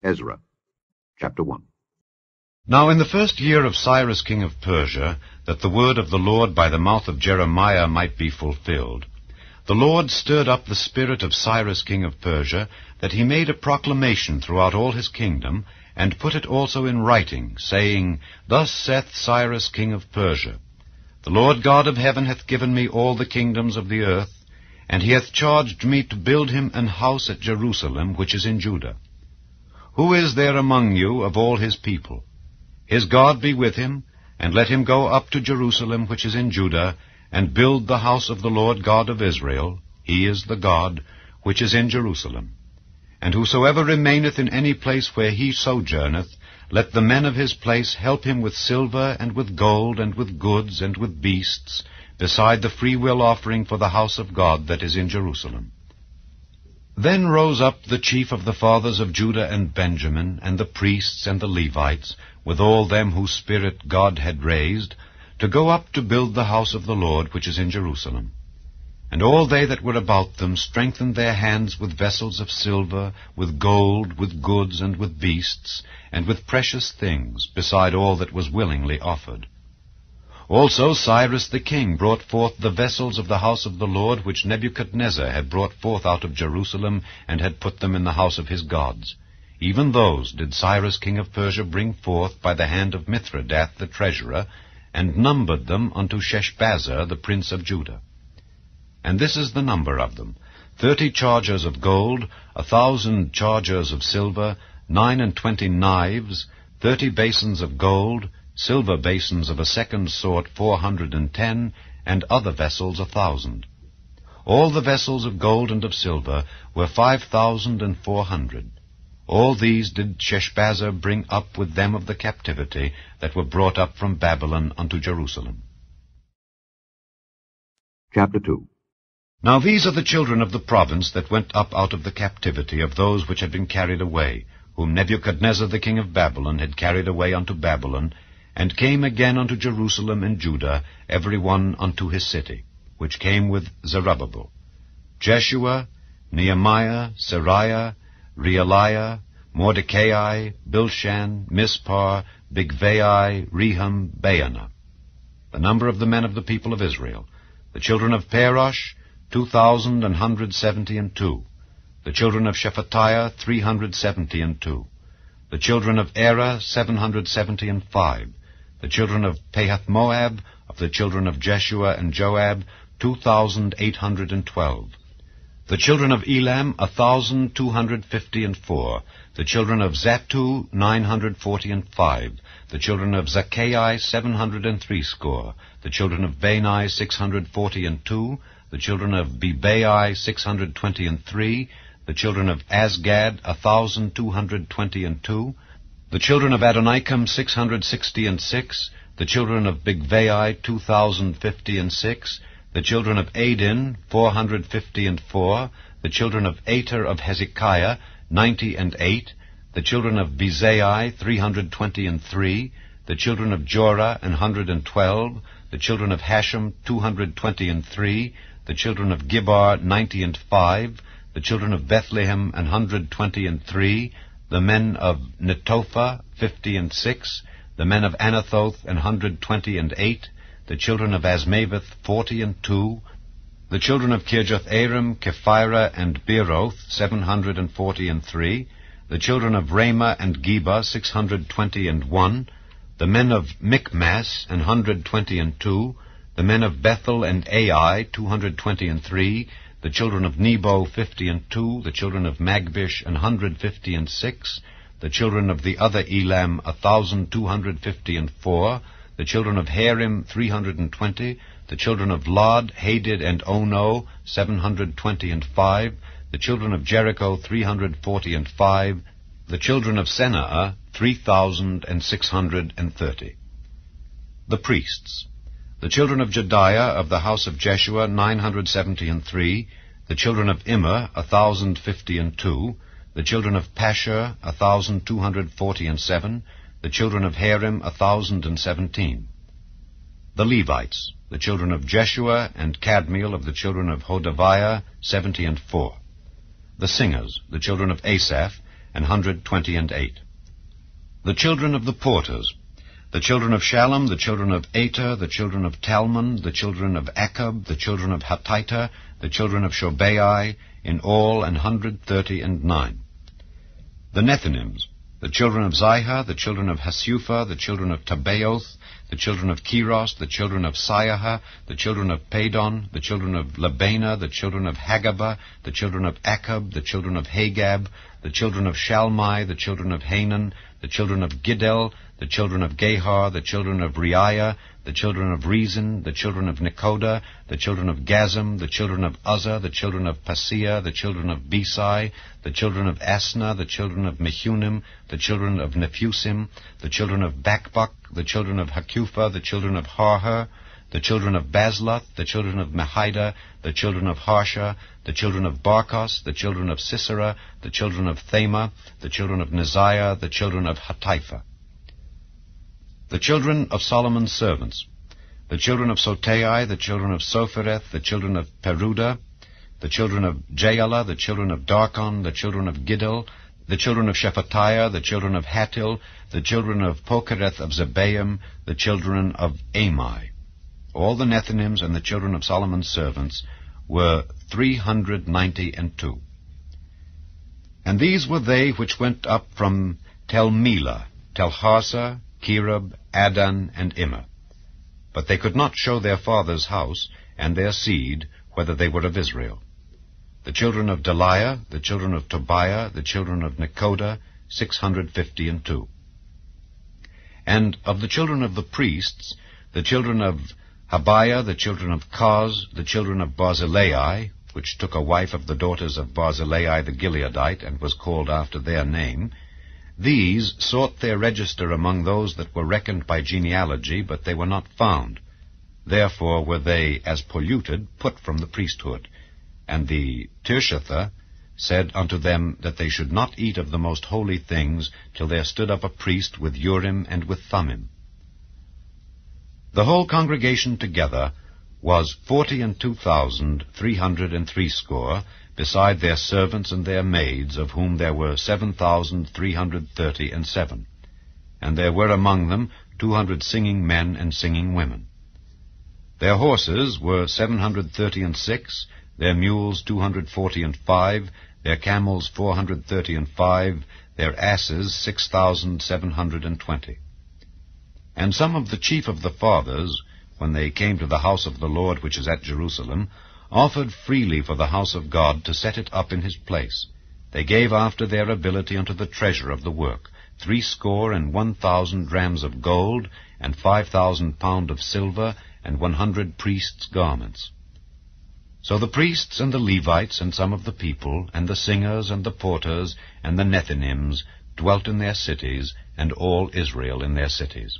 Ezra, chapter 1 Now in the first year of Cyrus king of Persia, that the word of the Lord by the mouth of Jeremiah might be fulfilled, the Lord stirred up the spirit of Cyrus king of Persia, that he made a proclamation throughout all his kingdom, and put it also in writing, saying, Thus saith Cyrus king of Persia, The Lord God of heaven hath given me all the kingdoms of the earth, and he hath charged me to build him an house at Jerusalem, which is in Judah. Who is there among you of all his people? His God be with him, and let him go up to Jerusalem which is in Judah, and build the house of the Lord God of Israel, he is the God, which is in Jerusalem. And whosoever remaineth in any place where he sojourneth, let the men of his place help him with silver, and with gold, and with goods, and with beasts, beside the freewill offering for the house of God that is in Jerusalem. Then rose up the chief of the fathers of Judah and Benjamin, and the priests and the Levites, with all them whose spirit God had raised, to go up to build the house of the Lord which is in Jerusalem. And all they that were about them strengthened their hands with vessels of silver, with gold, with goods, and with beasts, and with precious things, beside all that was willingly offered. Also Cyrus the king brought forth the vessels of the house of the Lord, which Nebuchadnezzar had brought forth out of Jerusalem, and had put them in the house of his gods. Even those did Cyrus king of Persia bring forth by the hand of Mithredath the treasurer, and numbered them unto Sheshbazzar the prince of Judah. And this is the number of them, thirty chargers of gold, a thousand chargers of silver, nine and twenty knives, thirty basins of gold, silver basins of a second sort four hundred and ten, and other vessels a thousand. All the vessels of gold and of silver were five thousand and four hundred. All these did Sheshbazzar bring up with them of the captivity that were brought up from Babylon unto Jerusalem. Chapter 2 Now these are the children of the province that went up out of the captivity of those which had been carried away, whom Nebuchadnezzar the king of Babylon had carried away unto Babylon, and came again unto Jerusalem and Judah, every one unto his city, which came with Zerubbabel. Jeshua, Nehemiah, Seraiah, Reelaiah, Mordecai, Bilshan, Mizpar, Bigvai, Rehum, Baanah. The number of the men of the people of Israel. The children of Parosh, two thousand and hundred seventy and two. The children of Shephatiah, three hundred seventy and two. The children of Erah, seven hundred seventy and five the children of Pahath-Moab, of the children of Jeshua and Joab, two thousand eight hundred and twelve. The children of Elam, a thousand two hundred fifty and four. The children of Zattu, nine hundred forty and five. The children of hundred and threescore. The children of Bani, six hundred forty and two. The children of Bebai, six hundred twenty and three. The children of Azgad, a thousand two hundred twenty and two. The children of Adonikam, six hundred sixty and six. The children of Bigvai, two thousand fifty and six. The children of Adin, four hundred fifty and four. The children of Ater of Hezekiah, ninety and eight. The children of Bezai, three hundred twenty and three. The children of Jorah, an hundred and twelve. The children of Hashum, two hundred twenty and three. The children of Gibbar, ninety and five. The children of Bethlehem, an hundred twenty and three the men of Netophah, fifty and six, the men of Anathoth, an hundred twenty and eight, the children of Azmaveth, forty and two, the children of Kirjath-arim, Chephirah, and Beeroth, seven hundred and forty and three, the children of Ramah and Geba, six hundred twenty and one, the men of Michmas, an hundred twenty and two, the men of Bethel and Ai, two hundred twenty and three, the children of Nebo fifty and two, the children of Magbish an hundred fifty and six, the children of the other Elam a thousand two hundred fifty and four, the children of Harim three hundred and twenty, the children of Lod, Hadid, and Ono seven hundred twenty and five, the children of Jericho three hundred forty and five, the children of Senaah three thousand and six hundred and thirty. The priests. The children of Jedaiah of the house of Jeshua, nine hundred seventy and three. The children of Immer, a thousand fifty and two. The children of Pashur, a thousand two hundred forty and seven. The children of Harim, a thousand and seventeen. The Levites, the children of Jeshua and Kadmiel of the children of Hodaviah, seventy and four. The singers, the children of Asaph, an hundred twenty and eight. The children of the porters, the children of Shallum, the children of Ater, the children of Talmon, the children of Akkub, the children of Hatita, the children of Shobai, in all an hundred thirty and nine. The Nethinims, the children of Ziha, the children of Hasupha, the children of Tabbaoth, the children of Keros, the children of Siaha, the children of Padon, the children of Lebanah, the children of Hagabah, the children of Akkub, the children of Hagab, the children of Shalmai, the children of Hanan, the children of Giddel, the children of Gahar, the children of Reaiah, the children of Rezin, the children of Nekoda, the children of Gazzam, the children of Uzza, the children of Paseah, the children of Besai, the children of Asnah, the children of Mehunim, the children of Nephusim, the children of Bakbuk, the children of Hakupha, the children of Harhur, the children of Bazluth, the children of Mehida, the children of Harsha, the children of Barkos, the children of Sisera, the children of Thema, the children of Neziah, the children of Hatipha. The children of Solomon's servants, the children of Sotai, the children of Sophereth, the children of Peruda, the children of Jaalah, the children of Darkon, the children of Giddel, the children of Shephatiah, the children of Hattil, the children of Pochereth of Zebaim, the children of Amai. All the Nethinims and the children of Solomon's servants were three hundred ninety and two. And these were they which went up from Tel Melah, Tel Harsa, Cherub, Addan, and Immer. But they could not show their father's house and their seed whether they were of Israel. The children of Delaiah, the children of Tobiah, the children of Nekoda, six hundred fifty and two. And of the children of the priests, the children of Habaiah, the children of Koz, the children of Barzillai, which took a wife of the daughters of Barzillai the Gileadite, and was called after their name, these sought their register among those that were reckoned by genealogy, but they were not found. Therefore were they, as polluted, put from the priesthood. And the Tirshatha said unto them that they should not eat of the most holy things till there stood up a priest with Urim and with Thummim. The whole congregation together was forty and two thousand three hundred and threescore, beside their servants and their maids, of whom there were seven thousand three hundred thirty and seven. And there were among them two hundred singing men and singing women. Their horses were seven hundred thirty and six, their mules two hundred forty and five, their camels four hundred thirty and five, their asses six thousand seven hundred and twenty. And some of the chief of the fathers, when they came to the house of the Lord which is at Jerusalem, offered freely for the house of God to set it up in his place. They gave after their ability unto the treasure of the work, threescore and one thousand drams of gold, and five thousand pound of silver, and one hundred priests' garments. So the priests and the Levites and some of the people, and the singers and the porters, and the Nethinims, dwelt in their cities, and all Israel in their cities.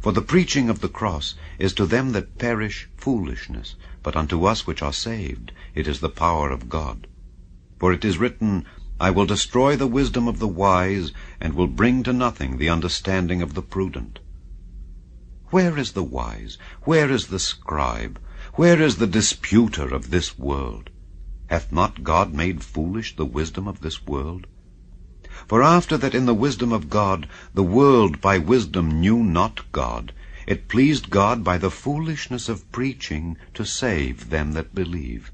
For the preaching of the cross is to them that perish foolishness, but unto us which are saved it is the power of God. For it is written, I will destroy the wisdom of the wise, and will bring to nothing the understanding of the prudent. Where is the wise? Where is the scribe? Where is the disputer of this world? Hath not God made foolish the wisdom of this world? For after that in the wisdom of God the world by wisdom knew not God, it pleased God by the foolishness of preaching to save them that believe.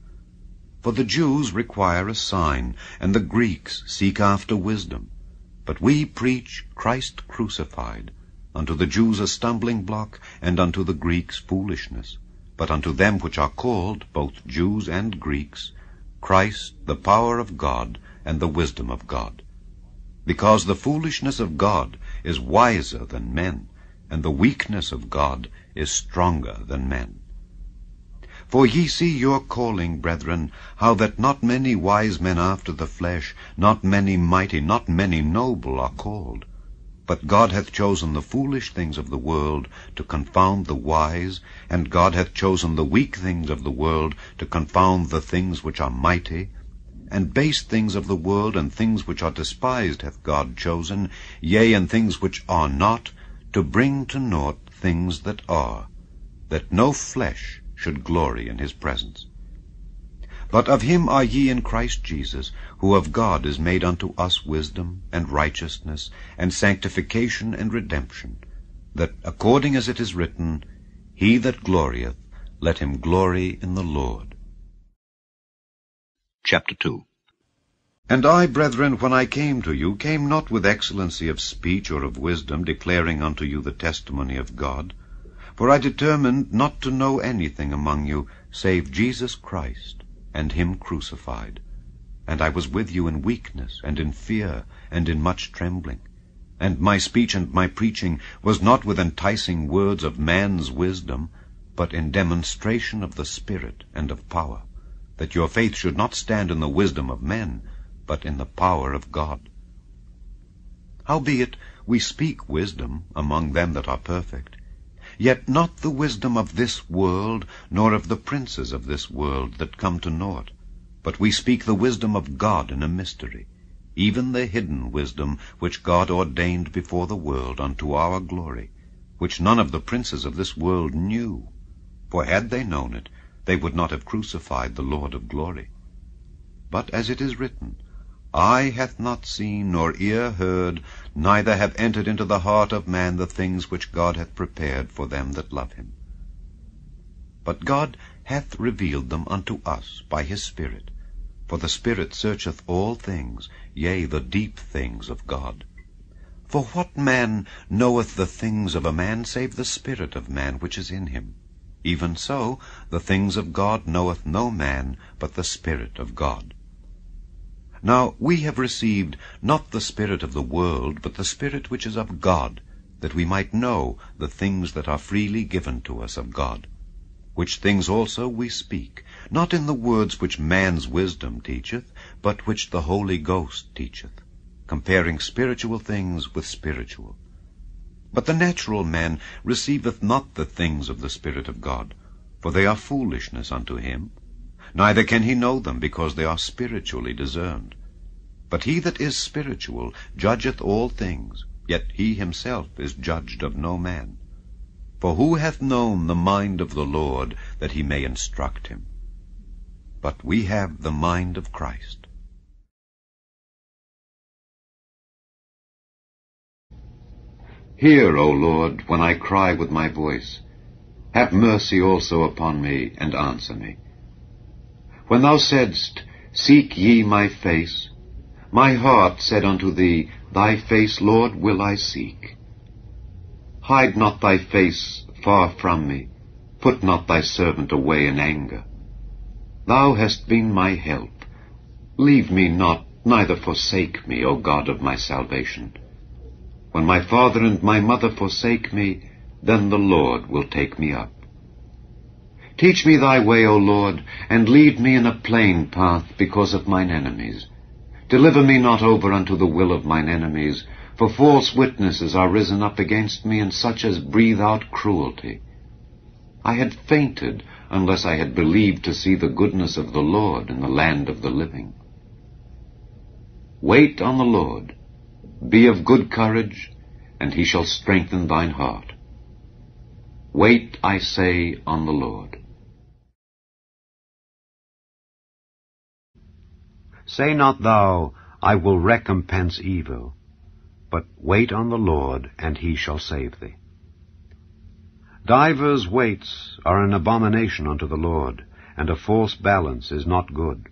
For the Jews require a sign, and the Greeks seek after wisdom. But we preach Christ crucified, unto the Jews a stumbling block, and unto the Greeks foolishness. But unto them which are called, both Jews and Greeks, Christ the power of God, and the wisdom of God because the foolishness of God is wiser than men, and the weakness of God is stronger than men. For ye see your calling, brethren, how that not many wise men after the flesh, not many mighty, not many noble are called. But God hath chosen the foolish things of the world to confound the wise, and God hath chosen the weak things of the world to confound the things which are mighty, and base things of the world and things which are despised hath God chosen, yea, and things which are not, to bring to naught things that are, that no flesh should glory in his presence. But of him are ye in Christ Jesus, who of God is made unto us wisdom, and righteousness, and sanctification, and redemption, that according as it is written, He that glorieth, let him glory in the Lord. Chapter 2 And I, brethren, when I came to you, came not with excellency of speech or of wisdom, declaring unto you the testimony of God. For I determined not to know anything among you, save Jesus Christ, and him crucified. And I was with you in weakness, and in fear, and in much trembling. And my speech and my preaching was not with enticing words of man's wisdom, but in demonstration of the Spirit and of power, that your faith should not stand in the wisdom of men, but in the power of God. Howbeit we speak wisdom among them that are perfect, yet not the wisdom of this world, nor of the princes of this world that come to naught, but we speak the wisdom of God in a mystery, even the hidden wisdom which God ordained before the world unto our glory, which none of the princes of this world knew. For had they known it, they would not have crucified the Lord of glory. But as it is written, Eye hath not seen, nor ear heard, neither have entered into the heart of man the things which God hath prepared for them that love him. But God hath revealed them unto us by his Spirit. For the Spirit searcheth all things, yea, the deep things of God. For what man knoweth the things of a man save the Spirit of man which is in him? Even so, the things of God knoweth no man but the Spirit of God. Now we have received not the Spirit of the world, but the Spirit which is of God, that we might know the things that are freely given to us of God. Which things also we speak, not in the words which man's wisdom teacheth, but which the Holy Ghost teacheth, comparing spiritual things with spiritual. But the natural man receiveth not the things of the Spirit of God, for they are foolishness unto him, neither can he know them, because they are spiritually discerned. But he that is spiritual judgeth all things, yet he himself is judged of no man. For who hath known the mind of the Lord, that he may instruct him? But we have the mind of Christ. Hear, O Lord, when I cry with my voice. Have mercy also upon me, and answer me. When thou saidst, Seek ye my face, my heart said unto thee, Thy face, Lord, will I seek. Hide not thy face far from me, put not thy servant away in anger. Thou hast been my help. Leave me not, neither forsake me, O God of my salvation. When my father and my mother forsake me, then the Lord will take me up. Teach me thy way, O Lord, and lead me in a plain path because of mine enemies. Deliver me not over unto the will of mine enemies, for false witnesses are risen up against me, and such as breathe out cruelty. I had fainted unless I had believed to see the goodness of the Lord in the land of the living. Wait on the Lord. Be of good courage, and he shall strengthen thine heart. Wait, I say, on the Lord. Say not thou, I will recompense evil, but wait on the Lord, and he shall save thee. Divers weights are an abomination unto the Lord, and a false balance is not good.